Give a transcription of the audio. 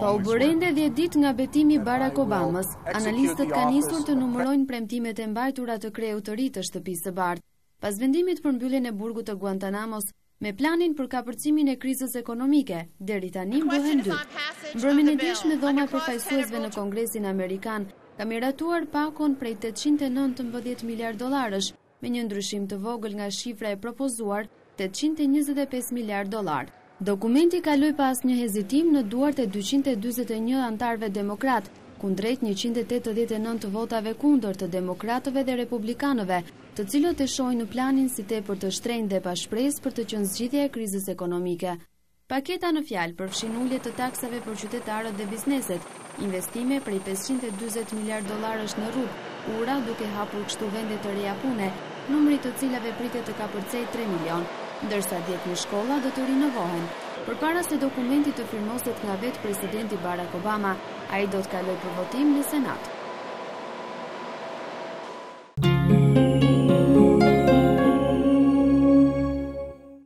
Pa u bërë ende 10 ditë nga betimi i Barack Obamës, analistët kanë nisur të numërojnë premtimet e mbajtura të kreut të ri të Shtëpisë së Bardhë, pas vendimit për mbylljen e burgut të Guantanamos me planin për kapërcimin e krizës ekonomike, deri tani bëhen dy. Mbrëmjen e djeshme Dhoma e Përfaqësuesve në Kongresin Amerikan ka miratuar pakon prej 819 miliard dollarësh me një ndryshim të vogël nga shifra e propozuar, tetëqind e njëzet e pesë miliardë dollarë. Dokumenti kaloi pa asnjë hezitim në duart e dyqind e dyzet e një anëtarëve demokratë, kundrejt njëqind e tetëdhjetë e nëntë votave kundër të demokratëve dhe republikanëve, të cilët e shohin planin si tepër të shtrenjtë dhe pa shpresë për të qenë zgjidhja e krizës ekonomike. Paketa në fjalë përfshin ulje të taksave për qytetarët dhe bizneset, investime prej pesëqind e dyzet miliardë dollarësh në rrugë, ura, duke hapur kështu vende të reja pune, numri i të cilave pritet të kapërcejë tre milionë, ndërsa dhjetë mijë shkolla do të rinovohen. Përpara se dokumenti të firmoset nga vetë Presidenti Barack Obama, ai do të kalojë për votim në Senat.